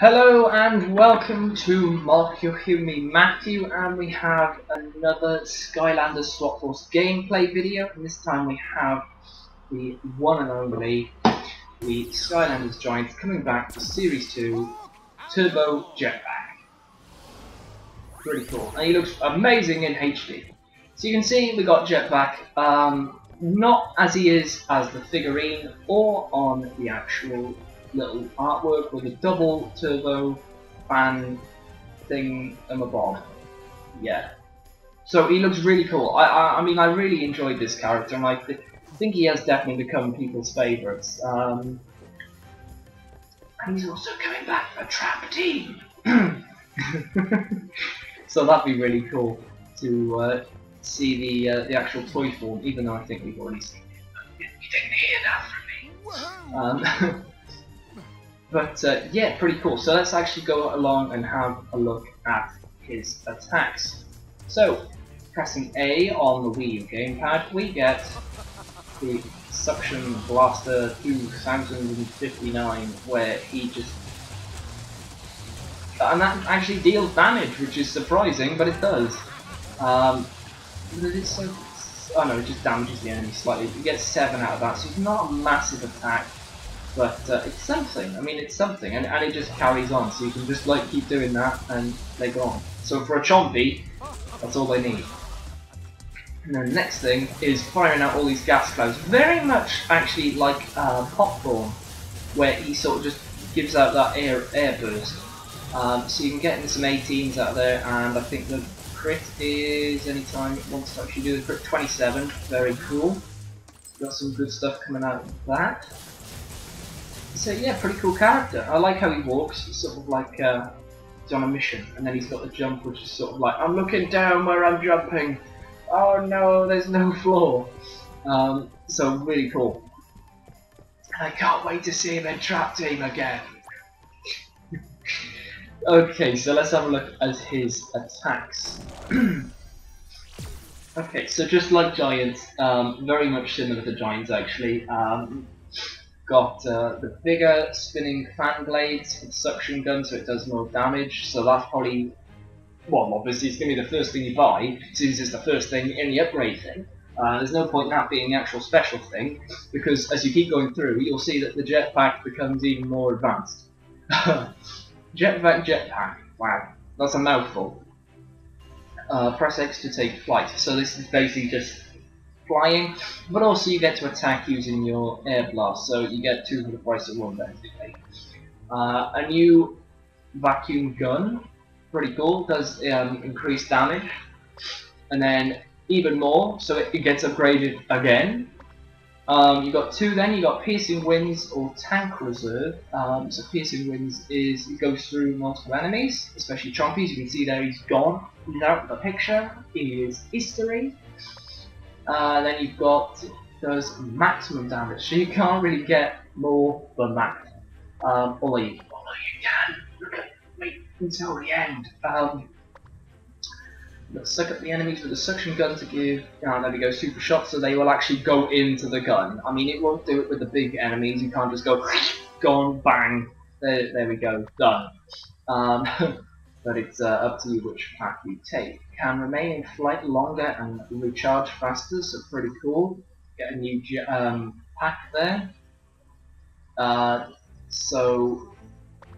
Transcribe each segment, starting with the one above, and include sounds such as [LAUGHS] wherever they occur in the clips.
Hello and welcome to Mark You'll Matthew and we have another Skylanders Swap Force gameplay video and this time we have the one and only the Skylanders Giants coming back for Series 2 Turbo Jet Vac. Pretty cool. And he looks amazing in HD. So you can see we got Jet Vac um, not as he is as the figurine or on the actual little artwork with a double turbo fan thing and a bob. Yeah. So he looks really cool. I, I, I mean, I really enjoyed this character, and I th think he has definitely become people's favourites. Um, and he's also coming back for Trap Team. [CLEARS THROAT] so that'd be really cool to uh, see the uh, the actual toy form, even though I think we've already seen it. You didn't hear that from me. Um, [LAUGHS] But uh, yeah, pretty cool. So let's actually go along and have a look at his attacks. So, pressing A on the Wii U gamepad, we get the Suction Blaster 2059, where he just... And that actually deals damage, which is surprising, but it does. Um, but it is so... Oh no, it just damages the enemy slightly. You gets 7 out of that, so it's not a massive attack but uh, it's something. I mean, it's something, and, and it just carries on. So you can just like keep doing that, and they go on. So for a chompy, that's all they need. And then the next thing is firing out all these gas clouds. Very much actually like uh, Pop Thorn, where he sort of just gives out that air air burst. Um, so you can get in some 18s out there, and I think the crit is anytime it wants to actually do the crit 27. Very cool. Got some good stuff coming out of that. So yeah, pretty cool character. I like how he walks, sort of like uh, he's on a mission, and then he's got the jump, which is sort of like I'm looking down where I'm jumping. Oh no, there's no [LAUGHS] floor. Um, so really cool. I can't wait to see him in Trap Team again. [LAUGHS] okay, so let's have a look at his attacks. [CLEARS THROAT] okay, so just like Giants, um, very much similar to Giants actually. Um, got uh, the bigger spinning fan blades for the suction gun so it does more damage. So that's probably well obviously it's going to be the first thing you buy since it's the first thing in the upgrade thing. Uh, there's no point in that being the actual special thing because as you keep going through you'll see that the jetpack becomes even more advanced. [LAUGHS] Jetpack jetpack. Wow that's a mouthful. Uh, press X to take flight. So this is basically just flying, but also you get to attack using your air blast, so you get two for the price of one basically. Uh, a new vacuum gun, pretty cool, does um, increase damage, and then even more, so it, it gets upgraded again. Um, you got two then, you got Piercing Winds or Tank Reserve. Um, so Piercing Winds is, it goes through multiple enemies, especially Chompies, you can see there he's gone. He's out of the picture, he is history. Uh, then you've got does maximum damage, so you can't really get more than that. Um, although, you, although you can. Look at wait until the end. Um, suck up the enemies with a suction gun to give. Oh, there we go, super shot, so they will actually go into the gun. I mean, it won't do it with the big enemies. You can't just go, [LAUGHS] gone, bang. There, there we go, done. Um, [LAUGHS] but it's uh, up to you which path you take. Can remain in flight longer and recharge faster, so pretty cool. Get a new um, pack there. Uh, so,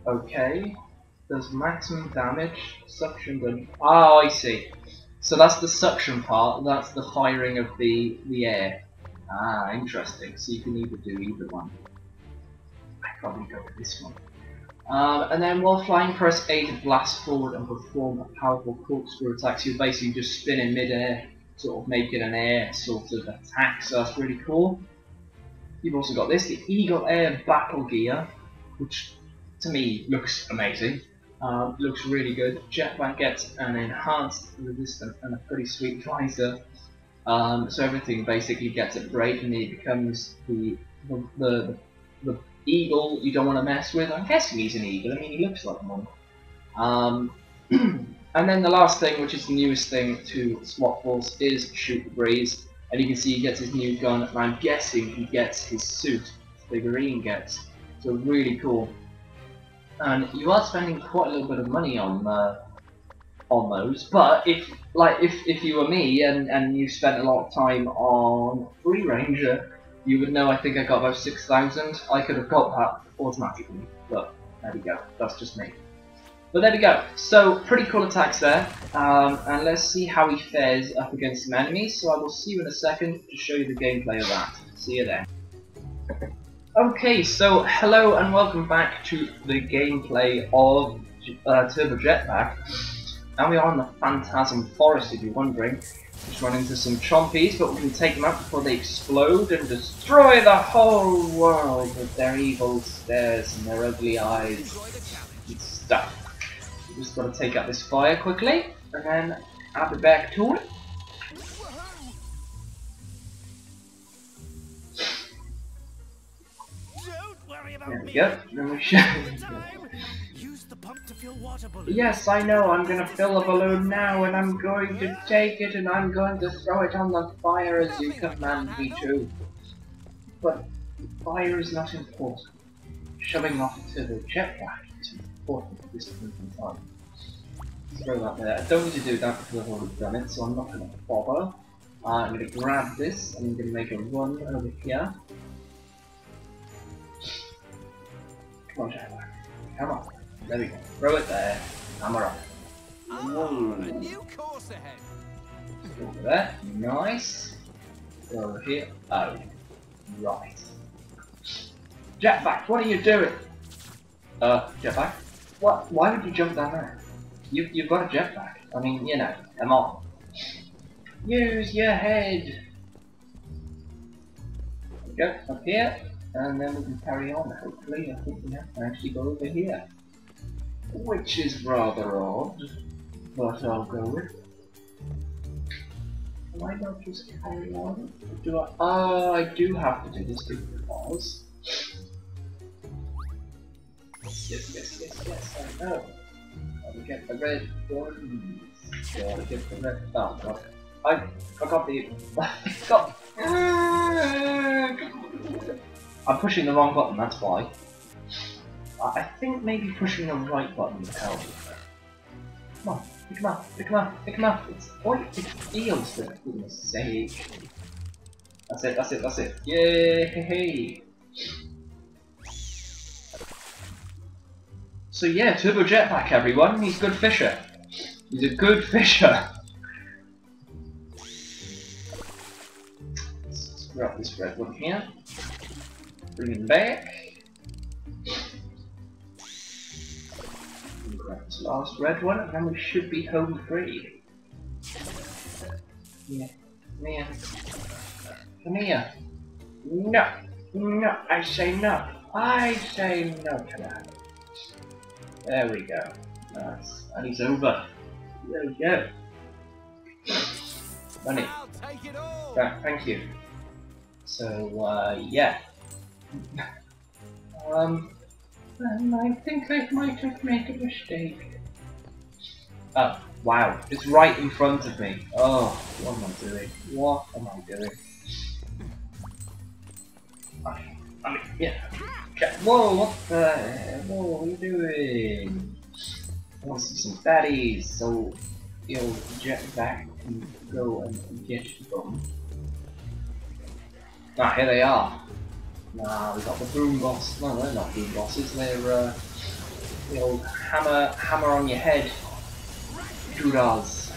okay. Does maximum damage, suction gun. Oh, I see. So that's the suction part, that's the firing of the, the air. Ah, interesting. So you can either do either one. I probably go with this one. Um, and then while flying, press A to blast forward and perform a powerful corkscrew attack. So you're basically just spinning mid-air, sort of making an air sort of attack. So that's really cool. You've also got this, the Eagle Air Battle Gear, which to me looks amazing. Um, looks really good. Jet Vac gets an enhanced resistance and a pretty sweet visor. Um, so everything basically gets upgraded and it becomes the the, the, the eagle you don't want to mess with. I'm guessing he's an eagle. I mean, he looks like one. Um, [CLEARS THROAT] and then the last thing, which is the newest thing to Force, is Shoot the Breeze. And you can see he gets his new gun, and I'm guessing he gets his suit. Figurine gets. So really cool. and you are spending quite a little bit of money on uh, on those. But if like if if you were me and and you spent a lot of time on Free Ranger, you would know. I think I got about six thousand. I could have got that automatically, but there we go. That's just me. But there we go. So pretty cool attacks there, um, and let's see how he fares up against some enemies. So I will see you in a second to show you the gameplay of that. See you then. Okay, so hello and welcome back to the gameplay of uh, Turbo Jet Vac. And we are in the Phantasm Forest, if you're wondering. Just run into some chompies, but we can take them out before they explode and destroy the whole world with their evil stares and their ugly eyes and stuff. We just gotta take out this fire quickly, and then I'll be back to it. There we go. Then we should. Yes, I know. I'm gonna fill a balloon now, and I'm going to take it, and I'm going to throw it on the fire as you command me to. But fire is not important. Shoving off to the Jet Vac is important at this point in time. Throw that there. I don't need to do that because I've already done it, so I'm not gonna bother. Uh, I'm gonna grab this, and I'm gonna make a run over here. Come on, Jet Vac. Come on. There we go. Throw it there. Hammer up. Oh, a new course ahead. Over there. Nice. Go over here. Oh. Right. Jet Vac, what are you doing? Uh, Jet Vac? What? Why would you jump down there? You, you've got a jetpack. I mean, you know, come on. Use your head. Go up here, and then we can carry on. Hopefully, I think we have to actually go over here which is rather odd, but I'll go with. Why not just carry on? Do I? Oh, I do have to do this because. Yes, yes, yes, yes, I know. Gotta get the red ones. Gotta get the red. Oh, God. I, I got the. got. I'm pushing the wrong button, that's why. I think maybe pushing the right button would help. Come on, pick him up, pick him up, pick him up. It's what it feels for goodness sake. That's it, that's it, that's it. Yay! So yeah, Turbo Jet Vac everyone, he's a good fisher. He's a good [LAUGHS] fisher. Let's grab this red one here. Bring him back. This last red one, and then we should be home free. Yeah. Come here. Come here. No. No. I say no. I say no to that. There we go. Nice. And he's over. There we go. Money. Yeah, thank you. So, uh, yeah. [LAUGHS] um, um, I think I might have made a mistake. Oh, wow. It's right in front of me. Oh, what am I doing? What am I doing? I mean, yeah. Whoa, what the Whoa, what are you doing? I want to see some fatties, so you'll jet back and go and get them. Ah, here they are. Nah, we got the boom boss. No, they're not boom bosses. They're uh, the old hammer, hammer on your head. Judas.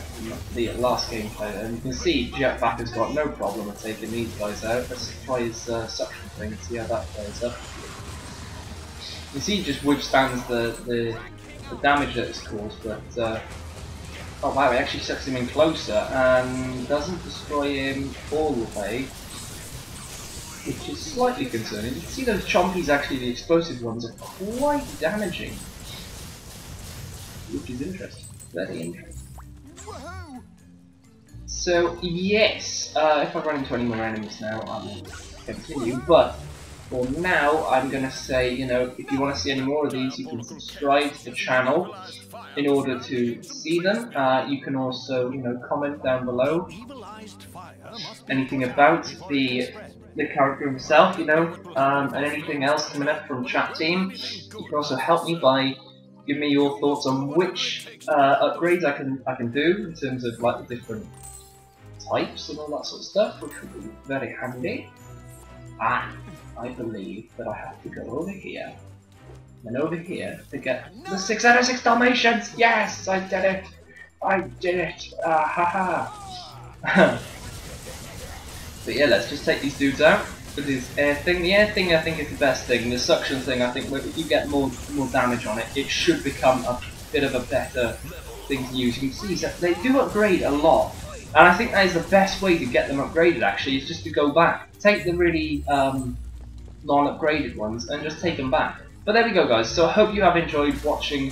The last gameplay, and you can see Jet Vac has got no problem with taking these guys out. Let's try his uh, suction thing see how that plays up. You see, he just withstands the, the the damage that it's caused, but uh, oh wow, it actually sucks him in closer and doesn't destroy him all the way which is slightly concerning. You can see those chompies, actually the explosive ones, are quite damaging. Which is interesting. Very interesting. So, yes, uh, if I run into any more enemies now, I will continue, but for now, I'm going to say, you know, if you want to see any more of these, you can subscribe to the channel in order to see them. Uh, you can also, you know, comment down below anything about the the character himself, you know, um, and anything else coming up from Trap Team. You can also help me by giving me your thoughts on which uh, upgrades I can I can do in terms of like the different types and all that sort of stuff, which would be very handy. Ah, I believe that I have to go over here. And over here to get the 6 out of 6 Dalmatians! Yes, I did it! I did it! Ah, ha ha! [LAUGHS] but yeah, let's just take these dudes out with this air thing. The air thing I think is the best thing. The suction thing I think if you get more more damage on it, it should become a bit of a better thing to use. You can see that they do upgrade a lot. And I think that is the best way to get them upgraded actually, is just to go back. Take the really um, non-upgraded ones and just take them back. But there we go guys, so I hope you have enjoyed watching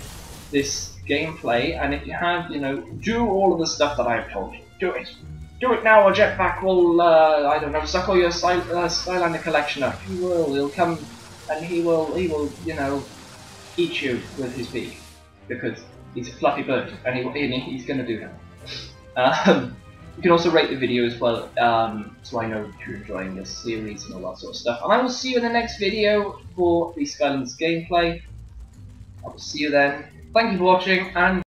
this gameplay, and if you have, you know, do all of the stuff that I have told you. Do it! Do it now or Jet Vac will, uh, I don't know, suck all your Sky, uh, Skylander collection up. He will, he'll come and he will, he will, you know, eat you with his beak. Because he's a fluffy bird, and, he, and he's going to do that. Um, you can also rate the video as well, um, so I know you're enjoying this series and all that sort of stuff. And I will see you in the next video for the Skylanders gameplay. I will see you then. Thank you for watching, and